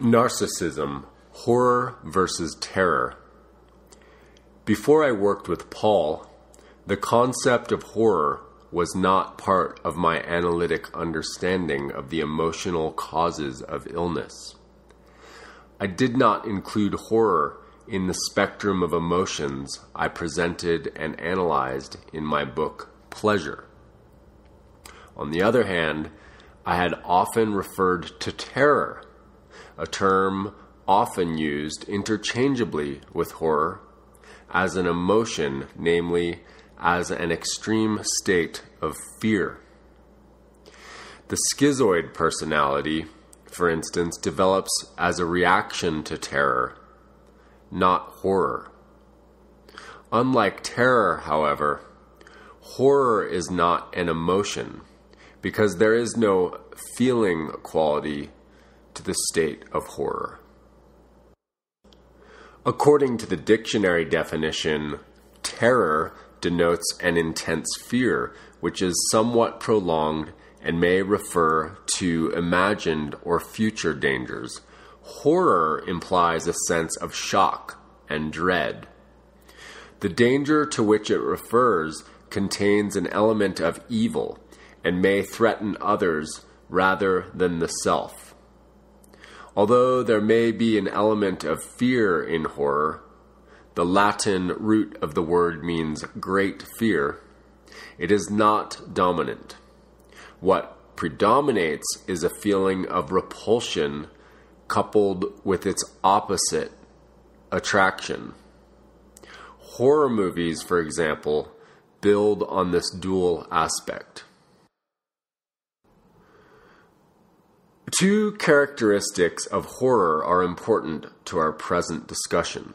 Narcissism Horror versus Terror. Before I worked with Paul, the concept of horror was not part of my analytic understanding of the emotional causes of illness. I did not include horror in the spectrum of emotions I presented and analyzed in my book Pleasure. On the other hand, I had often referred to terror a term often used interchangeably with horror as an emotion, namely, as an extreme state of fear. The schizoid personality, for instance, develops as a reaction to terror, not horror. Unlike terror, however, horror is not an emotion because there is no feeling quality to the state of horror. According to the dictionary definition, terror denotes an intense fear, which is somewhat prolonged and may refer to imagined or future dangers. Horror implies a sense of shock and dread. The danger to which it refers contains an element of evil and may threaten others rather than the self. Although there may be an element of fear in horror, the Latin root of the word means great fear, it is not dominant. What predominates is a feeling of repulsion coupled with its opposite, attraction. Horror movies, for example, build on this dual aspect. Two characteristics of horror are important to our present discussion.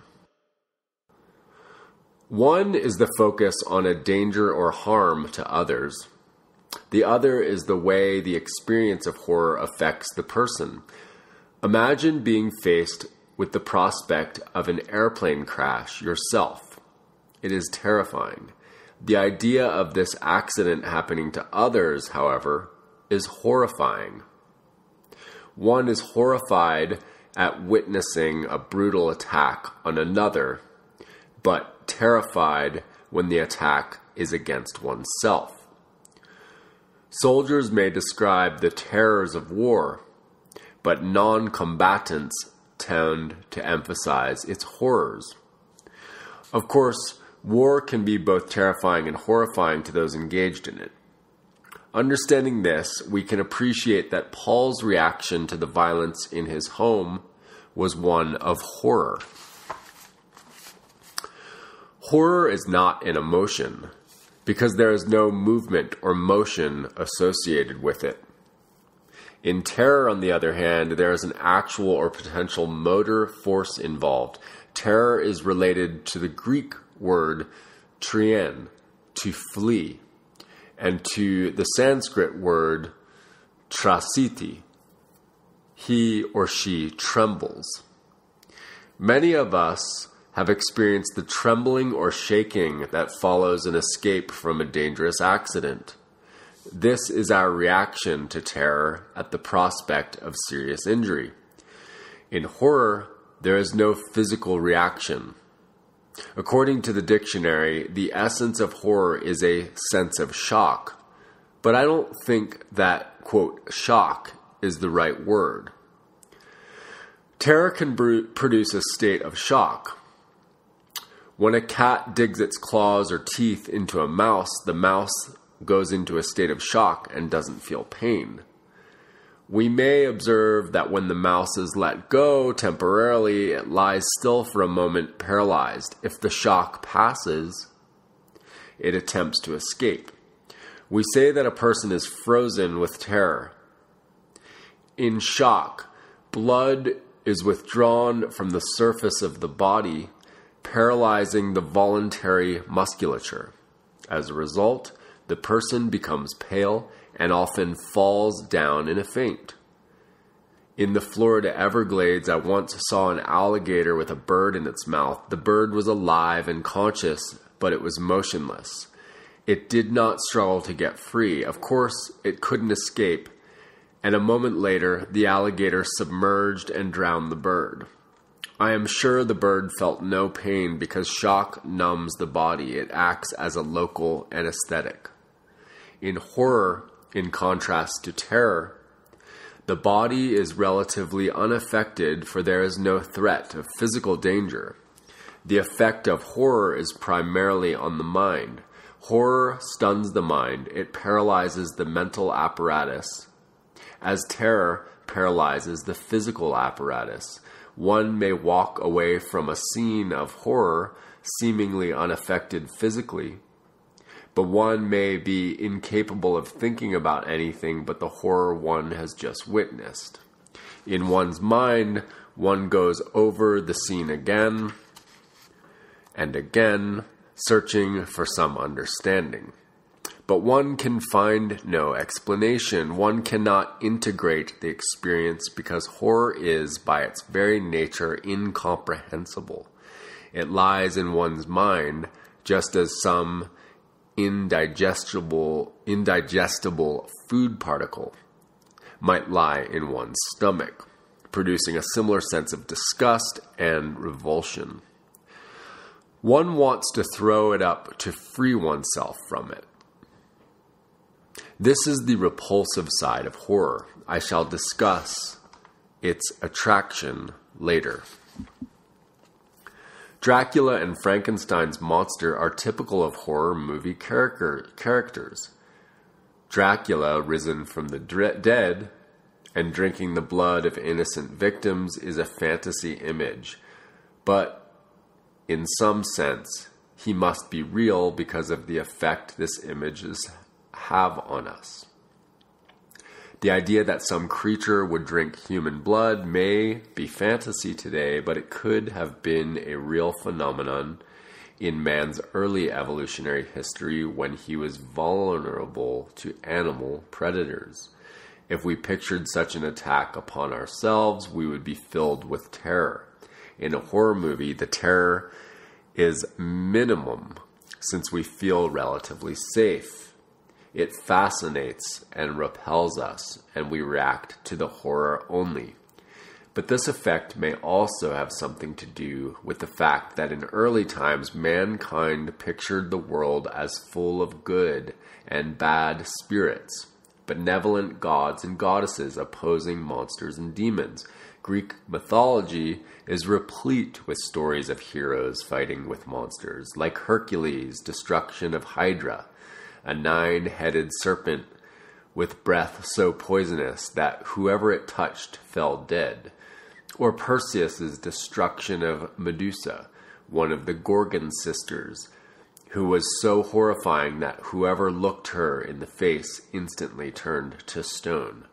One is the focus on a danger or harm to others. The other is the way the experience of horror affects the person. Imagine being faced with the prospect of an airplane crash yourself. It is terrifying. The idea of this accident happening to others, however, is horrifying. One is horrified at witnessing a brutal attack on another, but terrified when the attack is against oneself. Soldiers may describe the terrors of war, but non combatants tend to emphasize its horrors. Of course, war can be both terrifying and horrifying to those engaged in it. Understanding this, we can appreciate that Paul's reaction to the violence in his home was one of horror. Horror is not an emotion because there is no movement or motion associated with it. In terror, on the other hand, there is an actual or potential motor force involved. Terror is related to the Greek word trien, to flee and to the Sanskrit word trasiti. He or she trembles. Many of us have experienced the trembling or shaking that follows an escape from a dangerous accident. This is our reaction to terror at the prospect of serious injury. In horror, there is no physical reaction. According to the dictionary, the essence of horror is a sense of shock. But I don't think that, quote, shock is the right word. Terror can produce a state of shock. When a cat digs its claws or teeth into a mouse, the mouse goes into a state of shock and doesn't feel pain. We may observe that when the mouse is let go temporarily, it lies still for a moment paralyzed. If the shock passes, it attempts to escape. We say that a person is frozen with terror. In shock, blood is withdrawn from the surface of the body, paralyzing the voluntary musculature. As a result, the person becomes pale and often falls down in a faint. In the Florida Everglades, I once saw an alligator with a bird in its mouth. The bird was alive and conscious, but it was motionless. It did not struggle to get free. Of course, it couldn't escape, and a moment later the alligator submerged and drowned the bird. I am sure the bird felt no pain because shock numbs the body. It acts as a local anesthetic. In horror, in contrast to terror, the body is relatively unaffected, for there is no threat of physical danger. The effect of horror is primarily on the mind. Horror stuns the mind, it paralyzes the mental apparatus, as terror paralyzes the physical apparatus. One may walk away from a scene of horror seemingly unaffected physically, but one may be incapable of thinking about anything but the horror one has just witnessed. In one's mind, one goes over the scene again and again, searching for some understanding. But one can find no explanation. One cannot integrate the experience because horror is, by its very nature, incomprehensible. It lies in one's mind just as some indigestible, indigestible food particle might lie in one's stomach, producing a similar sense of disgust and revulsion. One wants to throw it up to free oneself from it. This is the repulsive side of horror. I shall discuss its attraction later. Dracula and Frankenstein's monster are typical of horror movie character, characters. Dracula, risen from the dead and drinking the blood of innocent victims, is a fantasy image. But in some sense, he must be real because of the effect this images have on us. The idea that some creature would drink human blood may be fantasy today, but it could have been a real phenomenon in man's early evolutionary history when he was vulnerable to animal predators. If we pictured such an attack upon ourselves, we would be filled with terror. In a horror movie, the terror is minimum since we feel relatively safe. It fascinates and repels us, and we react to the horror only. But this effect may also have something to do with the fact that in early times mankind pictured the world as full of good and bad spirits, benevolent gods and goddesses opposing monsters and demons. Greek mythology is replete with stories of heroes fighting with monsters, like Hercules' destruction of Hydra, a nine headed serpent with breath so poisonous that whoever it touched fell dead, or Perseus's destruction of Medusa, one of the Gorgon sisters, who was so horrifying that whoever looked her in the face instantly turned to stone.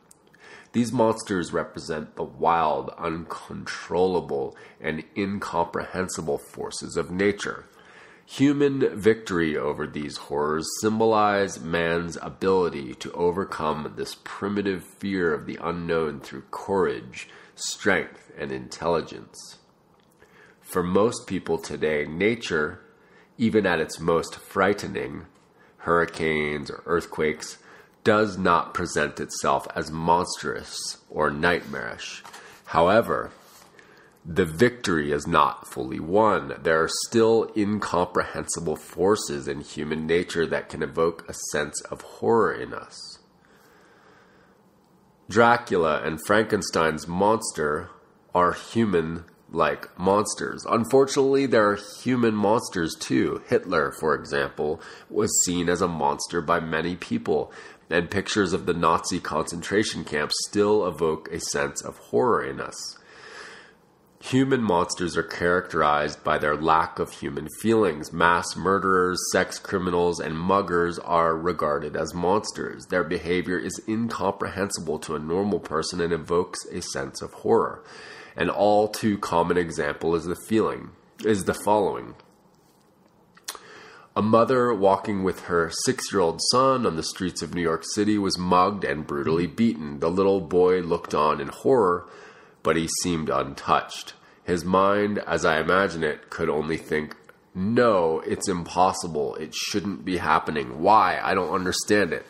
These monsters represent the wild, uncontrollable, and incomprehensible forces of nature Human victory over these horrors symbolize man's ability to overcome this primitive fear of the unknown through courage, strength, and intelligence. For most people today, nature, even at its most frightening, hurricanes or earthquakes, does not present itself as monstrous or nightmarish. However, the victory is not fully won. There are still incomprehensible forces in human nature that can evoke a sense of horror in us. Dracula and Frankenstein's monster are human like monsters. Unfortunately, there are human monsters too. Hitler, for example, was seen as a monster by many people, and pictures of the Nazi concentration camps still evoke a sense of horror in us. Human monsters are characterized by their lack of human feelings. Mass murderers, sex criminals, and muggers are regarded as monsters. Their behavior is incomprehensible to a normal person and evokes a sense of horror. An all too common example is the feeling is the following. A mother walking with her six year old son on the streets of New York City was mugged and brutally beaten. The little boy looked on in horror but he seemed untouched. His mind, as I imagine it, could only think, No, it's impossible. It shouldn't be happening. Why? I don't understand it.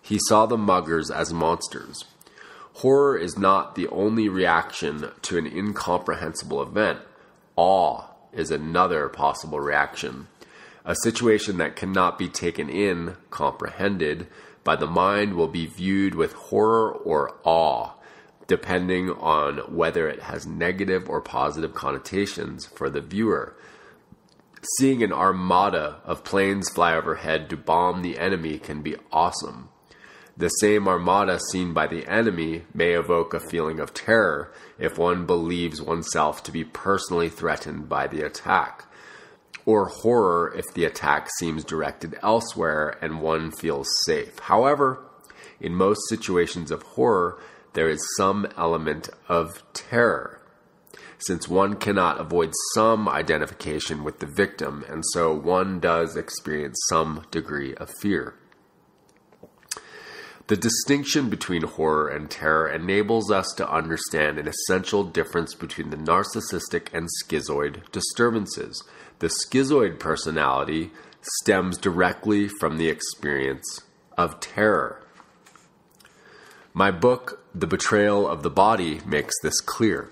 He saw the muggers as monsters. Horror is not the only reaction to an incomprehensible event. Awe is another possible reaction. A situation that cannot be taken in, comprehended, by the mind will be viewed with horror or awe, depending on whether it has negative or positive connotations for the viewer. Seeing an armada of planes fly overhead to bomb the enemy can be awesome. The same armada seen by the enemy may evoke a feeling of terror if one believes oneself to be personally threatened by the attack, or horror if the attack seems directed elsewhere and one feels safe. However, in most situations of horror, there is some element of terror since one cannot avoid some identification with the victim, and so one does experience some degree of fear. The distinction between horror and terror enables us to understand an essential difference between the narcissistic and schizoid disturbances. The schizoid personality stems directly from the experience of terror. My book, The Betrayal of the Body, makes this clear.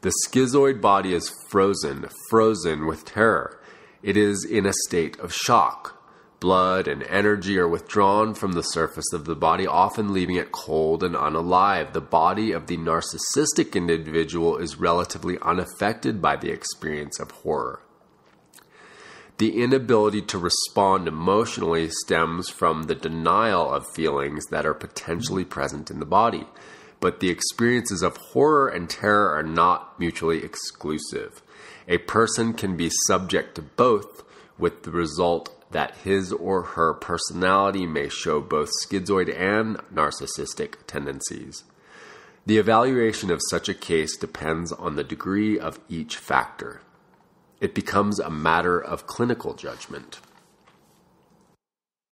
The schizoid body is frozen, frozen with terror. It is in a state of shock. Blood and energy are withdrawn from the surface of the body, often leaving it cold and unalive. The body of the narcissistic individual is relatively unaffected by the experience of horror. The inability to respond emotionally stems from the denial of feelings that are potentially present in the body but the experiences of horror and terror are not mutually exclusive. A person can be subject to both, with the result that his or her personality may show both schizoid and narcissistic tendencies. The evaluation of such a case depends on the degree of each factor. It becomes a matter of clinical judgment.